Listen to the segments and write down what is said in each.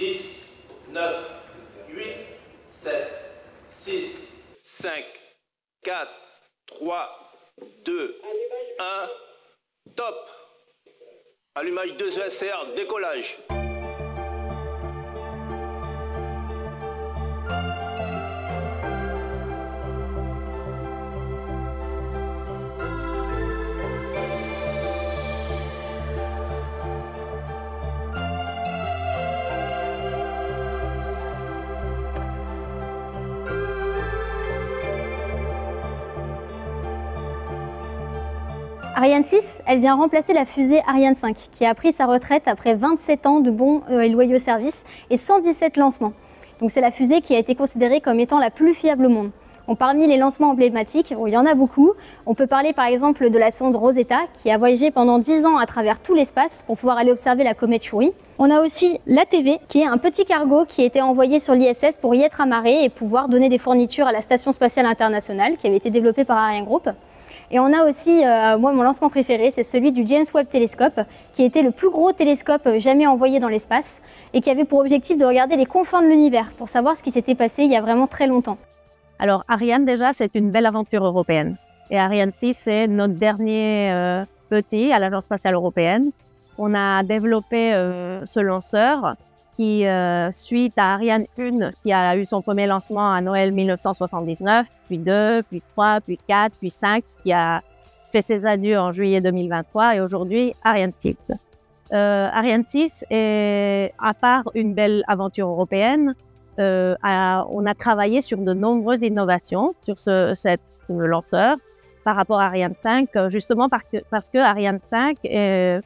10, 9, 8, 7, 6, 5, 4, 3, 2, 1, top Allumage 2 ESR, décollage. Ariane 6, elle vient remplacer la fusée Ariane 5, qui a pris sa retraite après 27 ans de bons euh, et loyaux services et 117 lancements. Donc c'est la fusée qui a été considérée comme étant la plus fiable au monde. Parmi les lancements emblématiques, bon, il y en a beaucoup. On peut parler par exemple de la sonde Rosetta, qui a voyagé pendant 10 ans à travers tout l'espace pour pouvoir aller observer la comète Chury. On a aussi l'ATV, qui est un petit cargo qui a été envoyé sur l'ISS pour y être amarré et pouvoir donner des fournitures à la Station spatiale internationale, qui avait été développée par Ariane Group. Et on a aussi, euh, moi, mon lancement préféré, c'est celui du James Webb Telescope, qui était le plus gros télescope jamais envoyé dans l'espace et qui avait pour objectif de regarder les confins de l'univers pour savoir ce qui s'était passé il y a vraiment très longtemps. Alors, Ariane, déjà, c'est une belle aventure européenne. Et Ariane 6, c'est notre dernier euh, petit à l'Agence spatiale européenne. On a développé euh, ce lanceur qui, euh, suite à Ariane 1, qui a eu son premier lancement à Noël 1979, puis 2, puis 3, puis 4, puis 5, qui a fait ses adieux en juillet 2023, et aujourd'hui Ariane 6. Euh, Ariane 6 est, à part une belle aventure européenne, euh, on a travaillé sur de nombreuses innovations sur ce cet lanceur par rapport à Ariane 5, justement parce que Ariane 5 est,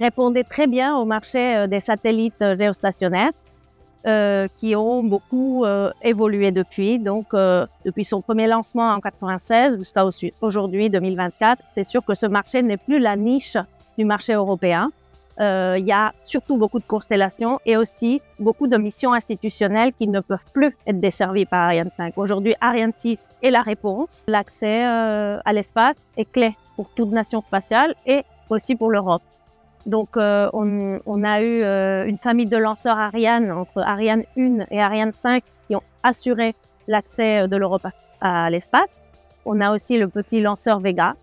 répondait très bien au marché euh, des satellites euh, géostationnaires euh, qui ont beaucoup euh, évolué depuis. Donc, euh, depuis son premier lancement en 96 jusqu'à aujourd'hui 2024, c'est sûr que ce marché n'est plus la niche du marché européen. Il y a surtout beaucoup de constellations et aussi beaucoup de missions institutionnelles qui ne peuvent plus être desservies par Ariane 5. Aujourd'hui, Ariane 6 est la réponse. L'accès à l'espace est clé pour toute nation spatiale et aussi pour l'Europe. Donc, euh, on, on, a eu euh, une famille de lanceurs Ariane, entre Ariane 1 et Ariane 5, qui ont assuré l'accès euh, de l'Europe à, l'espace. On a aussi le petit lanceur Vega.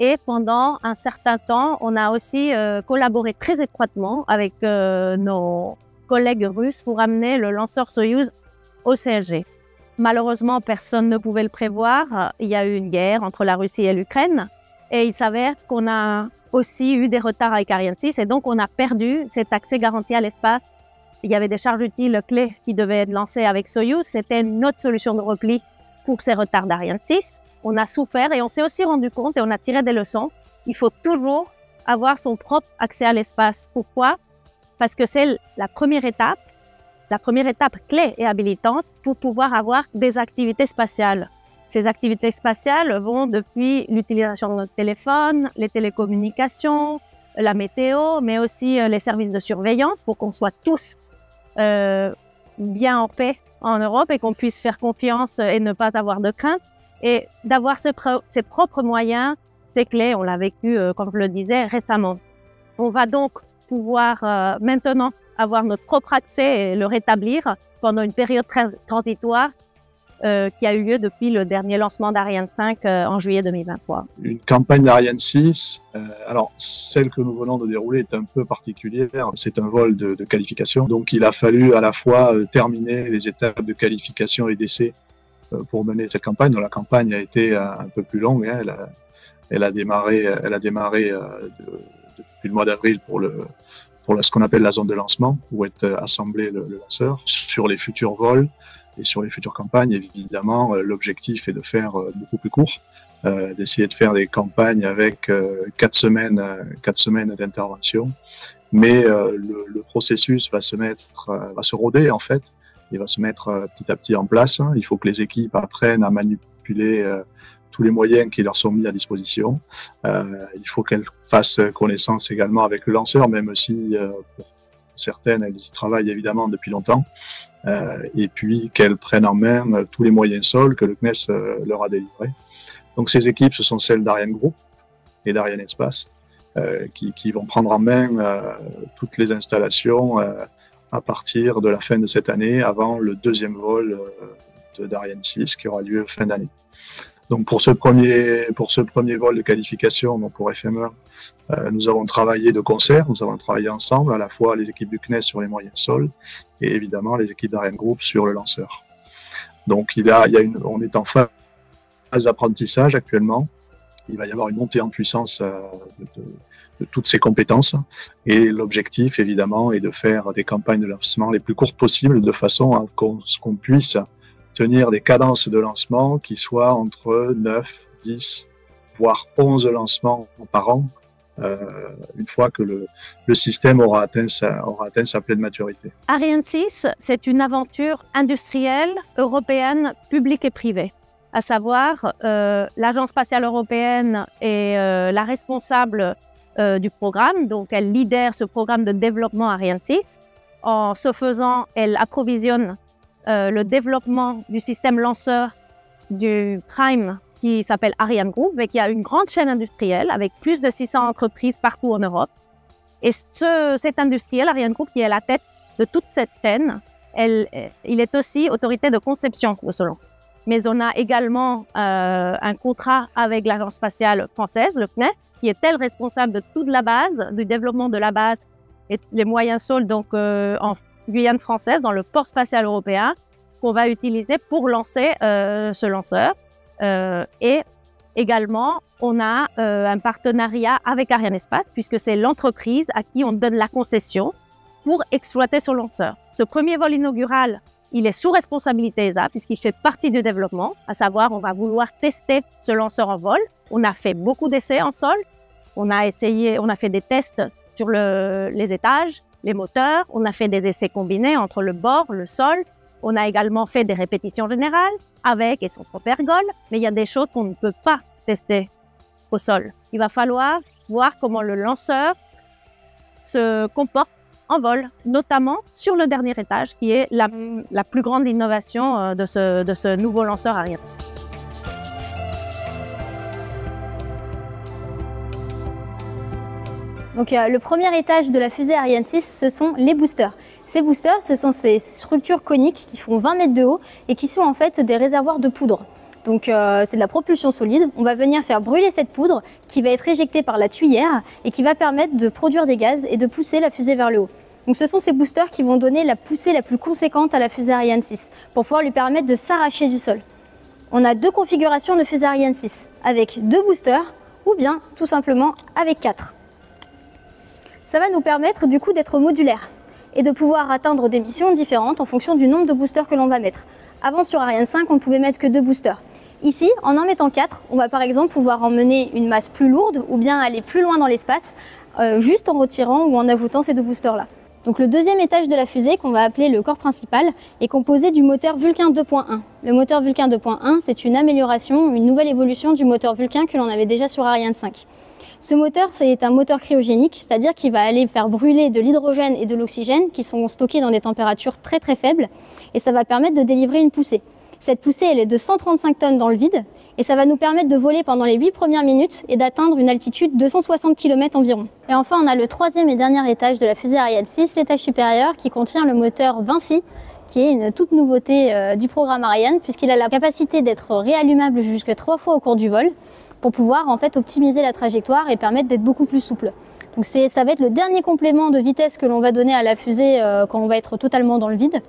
Et pendant un certain temps, on a aussi collaboré très étroitement avec nos collègues russes pour amener le lanceur Soyuz au CLG. Malheureusement, personne ne pouvait le prévoir. Il y a eu une guerre entre la Russie et l'Ukraine. Et il s'avère qu'on a aussi eu des retards avec Ariane 6 et donc on a perdu cet accès garanti à l'espace. Il y avait des charges utiles clés qui devaient être lancées avec Soyuz. C'était notre solution de repli pour ces retards d'Ariane 6. On a souffert et on s'est aussi rendu compte et on a tiré des leçons. Il faut toujours avoir son propre accès à l'espace. Pourquoi? Parce que c'est la première étape, la première étape clé et habilitante pour pouvoir avoir des activités spatiales. Ces activités spatiales vont depuis l'utilisation de notre téléphone, les télécommunications, la météo, mais aussi euh, les services de surveillance pour qu'on soit tous euh, bien en paix en Europe et qu'on puisse faire confiance et ne pas avoir de crainte. Et d'avoir ses, propres moyens, c'est clé. On l'a vécu, euh, comme je le disais, récemment. On va donc pouvoir euh, maintenant avoir notre propre accès et le rétablir pendant une période transitoire euh, qui a eu lieu depuis le dernier lancement d'Ariane 5 euh, en juillet 2023. Une campagne d'Ariane 6, euh, alors celle que nous venons de dérouler est un peu particulière, c'est un vol de, de, qualification, donc il a fallu à la fois euh, terminer les étapes de qualification et d'essai euh, pour mener cette campagne. Donc, la campagne a été un peu plus longue, hein, elle, a, elle, a, démarré, elle a démarré de, depuis le mois d'avril pour le pour ce qu'on appelle la zone de lancement, où est assemblé le, le lanceur. Sur les futurs vols, et sur les futures campagnes, évidemment, euh, l'objectif est de faire euh, beaucoup plus court, euh, d'essayer de faire des campagnes avec quatre semaines, quatre semaines d'intervention. Mais le, processus va se mettre, va se roder en fait, il va se mettre petit à petit en place. Il faut que les équipes apprennent à manipuler tous les moyens qui leur sont mis à disposition. Il faut qu'elles fassent connaissance également avec le lanceur, même si pour certaines, elles y travaillent évidemment depuis longtemps euh, et puis qu'elles prennent en main euh, tous les moyens sols que le CNES euh, leur a délivrés. Donc ces équipes, ce sont celles d'Ariane Group et d'Ariane Espace, qui, qui, vont prendre en main toutes les installations à partir de la fin de cette année, avant le deuxième vol d'Ariane 6 qui aura lieu fin d'année. Donc pour ce premier pour ce premier vol de qualification, donc pour FM1, euh, nous avons travaillé de concert, nous avons travaillé ensemble, à la fois les équipes du CNES sur les moyens sol et évidemment les équipes d'Ariane Group sur le lanceur. Donc il a, il y a une, on est en phase d'apprentissage actuellement. Il va y avoir une montée en puissance euh, de, de, toutes ces compétences et l'objectif évidemment est de faire des campagnes de lancement les plus courtes possibles de façon à qu'on puisse tenir des cadences de lancement qui soient entre 9, 10, voire 11 lancements par an, euh, une fois que le, système aura atteint, sa, aura atteint sa pleine maturité. Ariane 6, c'est une aventure industrielle européenne, publique et privée. À savoir, euh, l'Agence spatiale européenne est euh, la responsable du programme, donc elle lidère ce programme de développement Ariane 6. En ce faisant, elle approvisionne euh, le développement du système lanceur du Prime qui s'appelle Ariane Group et qui a une grande chaîne industrielle avec plus de 600 entreprises partout en Europe. Et ce, cet industriel, Ariane Group, qui est à la tête de toute cette chaîne, elle, il est aussi autorité de conception de ce lanceur. Mais on a également euh, un contrat avec l'agence spatiale française, le CNES, qui est elle responsable de toute la base, du développement de la base et les moyens sols donc euh, Guyane française, dans le port spatial européen, qu'on va utiliser pour lancer euh, ce lanceur. Euh, et également, on a euh, un partenariat avec Ariane Espace, puisque c'est l'entreprise à qui on donne la concession pour exploiter ce lanceur. Ce premier vol inaugural, il est sous responsabilité ESA, puisqu'il fait partie du développement, à savoir, on va vouloir tester ce lanceur en vol. On a fait beaucoup d'essais en sol. On a essayé, on a fait des tests sur le, les étages, les moteurs. On a fait des essais combinés entre le bord, le sol. On a également fait des répétitions générales avec et sans propre ergol, mais il y a des choses qu'on ne peut pas tester au sol. Il va falloir voir comment le lanceur se comporte en vol, notamment sur le dernier étage, qui est la, plus grande innovation euh, de ce, de ce nouveau lanceur Ariane. Le premier étage de la fusée Ariane 6, ce sont les boosters. Ces boosters, ce sont ces structures coniques qui font 20 mètres de haut et qui sont en fait des réservoirs de poudre. Donc euh, c'est de la propulsion solide. On va venir faire brûler cette poudre qui va être éjectée par la tuyère et qui va permettre de produire des gaz et de pousser la fusée vers le haut. Donc ce sont ces boosters qui vont donner la poussée la plus conséquente à la fusée Ariane 6 pour pouvoir lui permettre de s'arracher du sol. On a deux configurations de fusée Ariane 6 avec deux boosters ou bien tout simplement avec quatre. Ça va nous permettre du coup d'être modulaire et de pouvoir atteindre des missions différentes en fonction du nombre de boosters que l'on va mettre. Avant sur Ariane 5, on ne pouvait mettre que deux boosters. Ici, en en mettant quatre, on va par exemple pouvoir emmener une masse plus lourde ou bien aller plus loin dans l'espace, euh, juste en retirant ou en ajoutant ces deux boosters-là. Donc le deuxième étage de la fusée, qu'on va appeler le corps principal, est composé du moteur Vulcain 2.1. Le moteur Vulcain 2.1, c'est une amélioration, une nouvelle évolution du moteur Vulcain que l'on avait déjà sur Ariane 5. Ce moteur, c'est un moteur cryogénique, c'est-à-dire qu'il va aller faire brûler de l'hydrogène et de l'oxygène qui sont stockés dans des températures très très faibles et ça va permettre de délivrer une poussée. Cette poussée, elle est de 135 tonnes dans le vide et ça va nous permettre de voler pendant les 8 premières minutes et d'atteindre une altitude de 160 km environ. Et enfin, on a le troisième et dernier étage de la fusée Ariane 6, l'étage supérieur, qui contient le moteur Vinci, qui est une toute nouveauté euh, du programme Ariane, puisqu'il a la capacité d'être réallumable jusque trois fois au cours du vol pour pouvoir en fait optimiser la trajectoire et permettre d'être beaucoup plus souple. Donc ça va être le dernier complément de vitesse que l'on va donner à la fusée euh, quand on va être totalement dans le vide.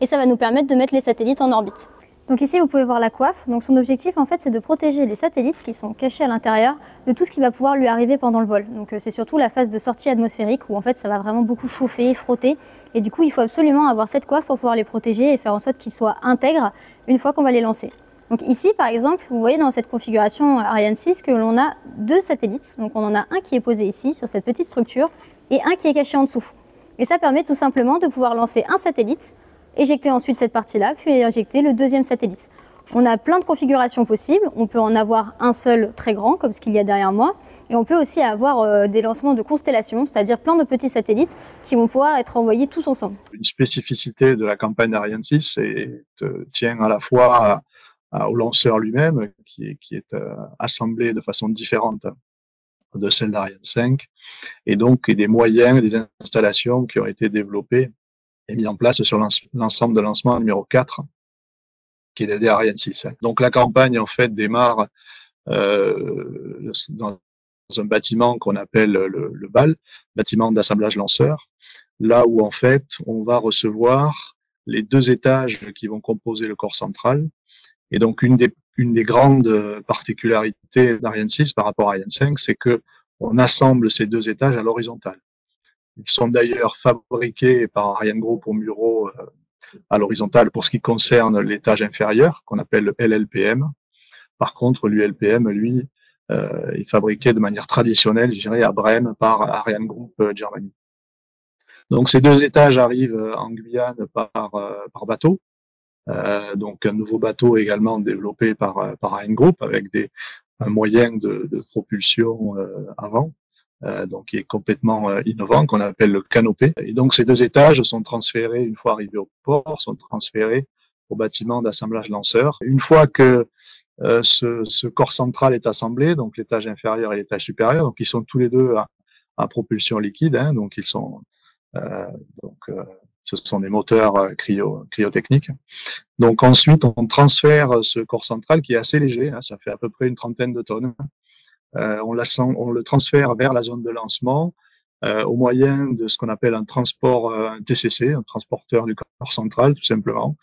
Et ça va nous permettre de mettre les satellites en orbite. Donc ici, vous pouvez voir la coiffe. Donc son objectif, en fait, c'est de protéger les satellites qui sont cachés à l'intérieur de tout ce qui va pouvoir lui arriver pendant le vol. Donc euh, c'est surtout la phase de sortie atmosphérique où en fait ça va vraiment beaucoup chauffer, frotter. Et du coup, il faut absolument avoir cette coiffe pour pouvoir les protéger et faire en sorte qu'ils soient intègres une fois qu'on va les lancer. Donc ici, par exemple, vous voyez dans cette configuration Ariane 6 que l'on a deux satellites. Donc on en a un qui est posé ici sur cette petite structure et un qui est caché en dessous. Et ça permet tout simplement de pouvoir lancer un satellite, éjecter ensuite cette partie-là, puis éjecter le deuxième satellite. On a plein de configurations possibles. On peut en avoir un seul très grand, comme ce qu'il y a derrière moi. Et on peut aussi avoir euh, des lancements de constellations, c'est-à-dire plein de petits satellites qui vont pouvoir être envoyés tous ensemble. Une spécificité de la campagne Ariane 6 et, tient à la fois au lanceur lui-même, qui qui est euh, assemblé de façon différente de celle d'Ariane 5, et donc des moyens, des installations qui ont été développés est mis en place sur l'ensemble de lancement numéro 4, qui est dédié à Ariane 6. Donc la campagne en fait démarre euh, dans un bâtiment qu'on appelle le, le BAL, bâtiment d'assemblage lanceur, là où en fait on va recevoir les deux étages qui vont composer le corps central. Et donc une des, une des grandes particularités d'Ariane 6 par rapport à Ariane 5, c'est que on assemble ces deux étages à l'horizontale. Ils sont d'ailleurs fabriqués par Ariane Group au Muro euh, à l'horizontale pour ce qui concerne l'étage inférieur, qu'on appelle le LLPM. Par contre, l'ULPM, lui, euh, est fabriqué de manière traditionnelle, je dirais, à Brême par Ariane Group euh, Germany. Donc ces deux étages arrivent euh, en Guyane par, par bateau. Euh, donc un nouveau bateau également développé par, par Ariane Group avec des, un moyen de, de propulsion avant. Euh, donc qui est complètement euh, innovant, qu'on appelle le canopé. Et donc ces deux étages sont transférés, une fois arrivés au port, sont transférés au bâtiment d'assemblage lanceur. Une fois que euh, ce, ce, corps central est assemblé, donc l'étage inférieur et l'étage supérieur, donc ils sont tous les deux à, à propulsion liquide, hein, donc ils sont euh, donc ce sont des moteurs cryo, cryotechniques. Donc ensuite, on transfère ce corps central qui est assez léger, hein, ça fait à peu près une trentaine de tonnes, euh, on, on, le transfère vers la zone de lancement euh, au moyen de ce qu'on appelle un transport euh, un TCC, un transporteur du corps central, tout simplement,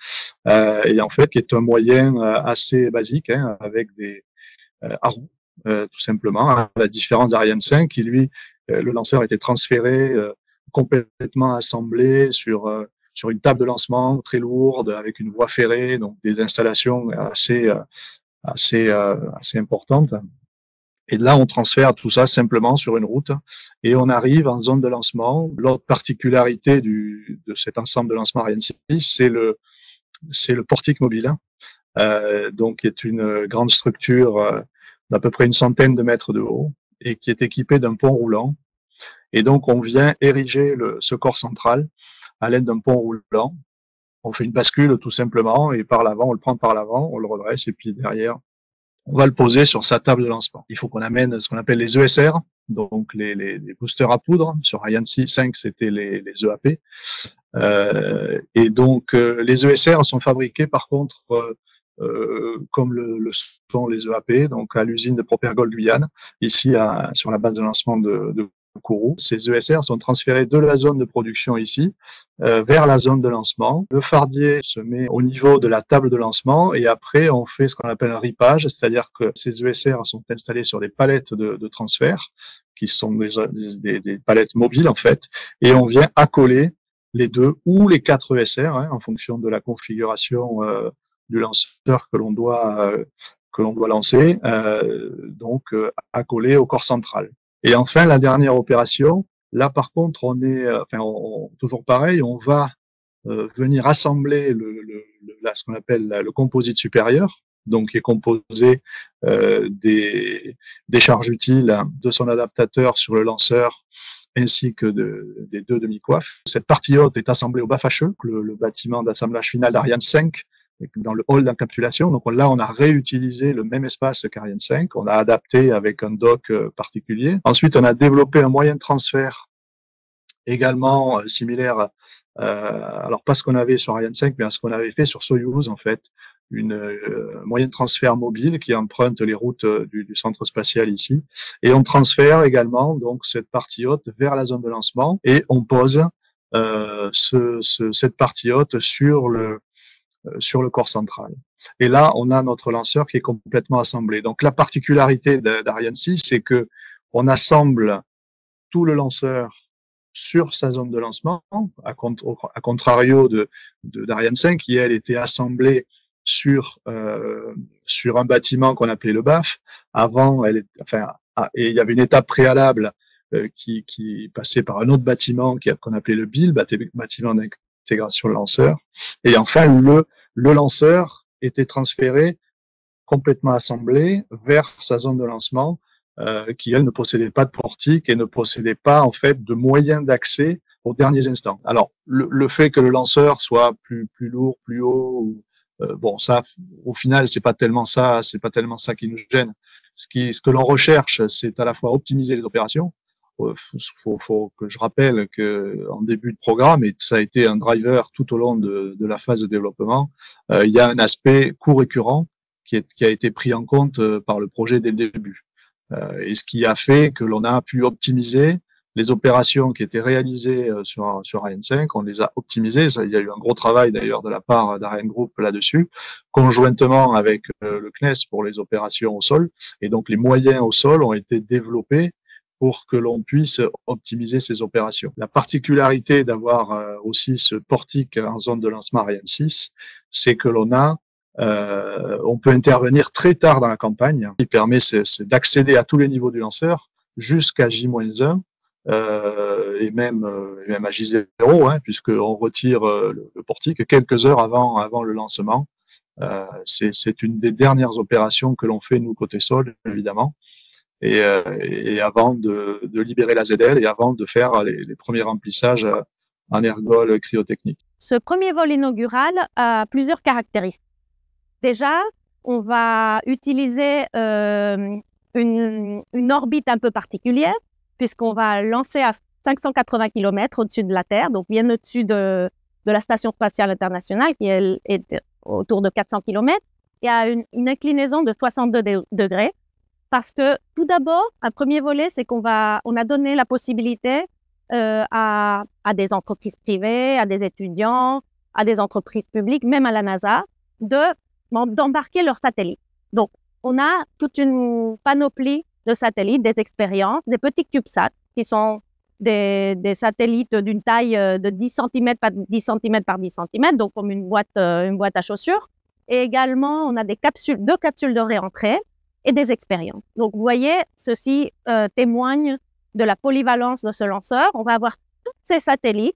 et en fait qui est un moyen assez basique hein, avec des à roues, tout simplement, à la différence d'Ariane 5 qui lui, le lanceur était transféré complètement assemblé sur sur une table de lancement très lourde avec une voie ferrée, donc des installations assez assez assez importantes. Et là, on transfère tout ça simplement sur une route et on arrive en zone de lancement. L'autre particularité du, de cet ensemble de lancement Ariane 6, c'est le, c'est le portique mobile, euh, donc qui est une grande structure euh, d'à peu près une centaine de mètres de haut et qui est équipée d'un pont roulant. Et donc, on vient ériger le, ce corps central à l'aide d'un pont roulant. On fait une bascule tout simplement et par l'avant, on le prend par l'avant, on le redresse et puis derrière, on va le poser sur sa table de lancement. Il faut qu'on amène ce qu'on appelle les ESR, donc les, les, les, boosters à poudre. Sur Ariane 6, 5, c'était les, les, EAP. Euh, et donc, euh, les ESR sont fabriqués, par contre, euh, euh comme le, le, sont les EAP, donc à l'usine de Propergol Guyane, ici à, sur la base de lancement de, de Ces ESR sont transférés de la zone de production ici euh, vers la zone de lancement. Le fardier se met au niveau de la table de lancement et après on fait ce qu'on appelle un ripage, c'est-à-dire que ces ESR sont installés sur des palettes de, de transfert qui sont des, des, des, palettes mobiles en fait et on vient accoler les deux ou les quatre ESR hein, en fonction de la configuration euh, du lanceur que l'on doit euh, que l'on doit lancer, euh, donc euh, accolé au corps central. Et enfin, la dernière opération, là par contre, on est, euh, enfin, toujours pareil, on va euh, venir assembler le, le, ce qu'on appelle le composite supérieur, donc qui est composé euh, des, des charges utiles de son adaptateur sur le lanceur ainsi que de, des deux demi-coiffes. Cette partie haute est assemblée au BAFHE, le, le bâtiment d'assemblage final d'Ariane 5, dans le hall d'encapsulation. Donc là, on a réutilisé le même espace qu'Ariane 5. On a adapté avec un dock euh, particulier. Ensuite, on a développé un moyen de transfert également euh, similaire, euh, alors pas ce qu'on avait sur Ariane 5, mais à ce qu'on avait fait sur Soyuz en fait, une euh, moyen de transfert mobile qui emprunte les routes du, du, centre spatial ici. Et on transfère également donc cette partie haute vers la zone de lancement et on pose euh, ce, ce, cette partie haute sur le euh, sur le corps central. Et là, on a notre lanceur qui est complètement assemblé. Donc la particularité d'Ariane 6, c'est que on assemble tout le lanceur sur sa zone de lancement, à, contrario de d'Ariane 5, qui elle était assemblée sur euh, sur un bâtiment qu'on appelait le BAF. Avant, elle enfin, ah, et il y avait une étape préalable euh, qui, qui passait par un autre bâtiment qu'on appelait le BIL, bâtiment intégration lanceur. Et enfin, le, le lanceur était transféré complètement assemblé vers sa zone de lancement, euh, qui elle ne possédait pas de portique et ne possédait pas en fait de moyens d'accès aux derniers instants. Alors le, le, fait que le lanceur soit plus plus lourd, plus haut, euh, bon ça au final c'est pas tellement ça, c'est pas tellement ça qui nous gêne. Ce qui ce que l'on recherche, c'est à la fois optimiser les opérations, faut, faut, que je rappelle que en début de programme, et ça a été un driver tout au long de, la phase de développement, euh, il y a un aspect coût récurrent qui, a été pris en compte euh, par le projet dès le début. Euh, et ce qui a fait que l'on a pu optimiser les opérations qui étaient réalisées sur, sur Ariane 5, on les a optimisées. Il y a eu un gros travail d'ailleurs de la part d'Ariane Group là-dessus, conjointement avec le CNES pour les opérations au sol. Et donc les moyens au sol ont été développés pour que l'on puisse optimiser ces opérations. La particularité d'avoir euh, aussi ce portique en zone de lancement Ariane 6, c'est que l'on a euh, on peut intervenir très tard dans la campagne, qui permet d'accéder à tous les niveaux du lanceur jusqu'à J-1 euh, et même, euh, même à J0, hein, puisqu'on retire le, le, portique quelques heures avant, avant le lancement. C'est une des dernières opérations que l'on fait, nous, côté sol, évidemment et, euh, et avant de, de, libérer la ZL et avant de faire les, premiers remplissages euh, en ergol cryotechnique. Ce premier vol inaugural a plusieurs caractéristiques. Déjà, on va utiliser euh, une, une, orbite un peu particulière, puisqu'on va lancer à 580 km au-dessus de la Terre, donc bien au-dessus de, de, la Station spatiale internationale, qui est, est autour de 400 km, et à une, une inclinaison de 62 degrés parce que tout d'abord, un premier volet, c'est qu'on va, on a donné la possibilité euh, à, à, des entreprises privées, à des étudiants, à des entreprises publiques, même à la NASA, de d'embarquer leurs satellites. Donc, on a toute une panoplie de satellites, des expériences, des petits CubeSats qui sont des, des satellites d'une taille euh, de 10 cm par 10 cm par 10 cm, donc comme une boîte, euh, une boîte à chaussures. Et également, on a des capsules, deux capsules de réentrée et des expériences. Donc, vous voyez, ceci euh, témoigne de la polyvalence de ce lanceur. On va avoir tous ces satellites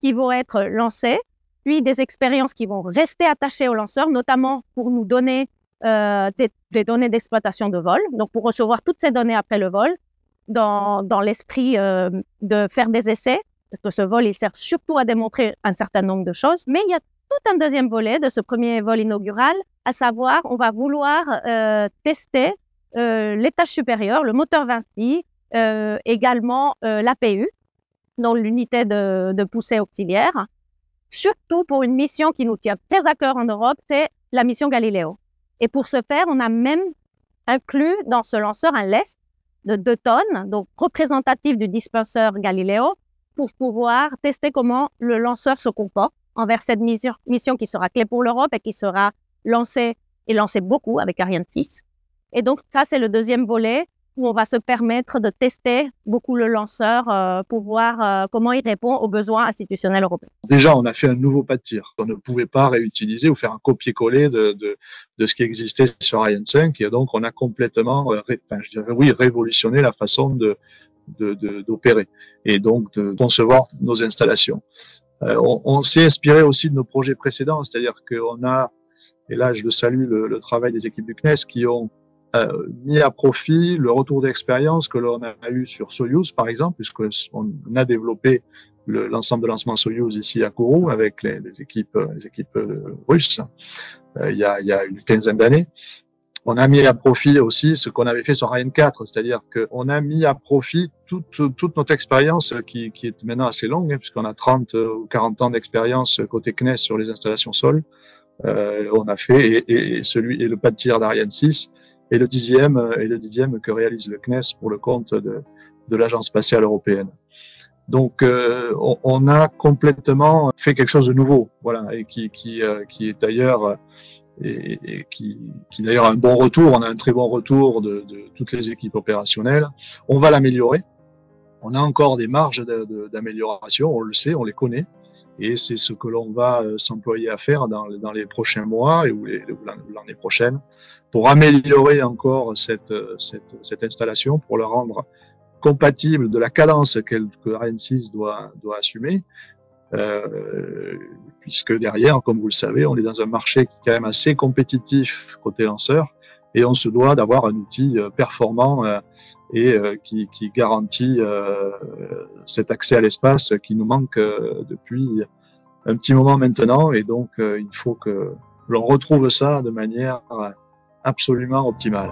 qui vont être lancés, puis des expériences qui vont rester attachées au lanceur, notamment pour nous donner euh, des, données d'exploitation de vol, donc pour recevoir toutes ces données après le vol, dans, dans l'esprit euh, de faire des essais, parce que ce vol, il sert surtout à démontrer un certain nombre de choses, mais il y a tout un deuxième volet de ce premier vol inaugural, à savoir, on va vouloir euh, tester euh, l'étage supérieur, le moteur Vinci, euh, également l'APU, dans l'unité de, de, poussée auxiliaire. Surtout pour une mission qui nous tient très à cœur en Europe, c'est la mission Galileo. Et pour ce faire, on a même inclus dans ce lanceur un lest de 2 tonnes, donc représentatif du dispenseur Galileo, pour pouvoir tester comment le lanceur se comporte envers cette mission, qui sera clé pour l'Europe et qui sera lancée et lancée beaucoup avec Ariane 6. Et donc ça, c'est le deuxième volet où on va se permettre de tester beaucoup le lanceur euh, pour voir euh, comment il répond aux besoins institutionnels européens. Déjà, on a fait un nouveau pas de tir. On ne pouvait pas réutiliser ou faire un copier-coller de, de, de, ce qui existait sur Ariane 5 et donc on a complètement, euh, enfin, je dirais oui, révolutionné la façon de d'opérer et donc de concevoir nos installations. Euh, on, on s'est inspiré aussi de nos projets précédents, c'est-à-dire qu'on a, et là je le salue, le, le, travail des équipes du CNES qui ont euh, mis à profit le retour d'expérience que l'on a eu sur Soyuz, par exemple, puisqu'on a développé l'ensemble de lancement Soyuz ici à Kourou avec les, les équipes, les équipes euh, russes. Euh, il, y a, il y a une quinzaine d'années on a mis à profit aussi ce qu'on avait fait sur Ariane 4, c'est-à-dire qu'on a mis à profit toute, toute notre expérience qui, qui, est maintenant assez longue, hein, puisqu'on a 30 ou 40 ans d'expérience côté CNES sur les installations sol. Euh, on a fait et, et, celui et le pas de tir d'Ariane 6 et le dixième et le dixième que réalise le CNES pour le compte de, de l'Agence spatiale européenne. Donc, euh, on, on, a complètement fait quelque chose de nouveau, voilà, et qui, qui, euh, qui est d'ailleurs et, et qui, qui d'ailleurs a un bon retour. On a un très bon retour de, de toutes les équipes opérationnelles. On va l'améliorer. On a encore des marges d'amélioration, on le sait, on les connaît. Et c'est ce que l'on va euh, s'employer à faire dans, dans, les prochains mois et l'année prochaine pour améliorer encore cette, cette, cette, installation, pour la rendre compatible de la cadence que Ariane 6 doit, doit assumer, euh, puisque derrière, comme vous le savez, on est dans un marché qui est quand même assez compétitif côté lanceur, et on se doit d'avoir un outil euh, performant euh, et qui garantit cet accès à l'espace qui nous manque depuis un petit moment maintenant, et donc il faut que l'on retrouve ça de manière absolument optimale.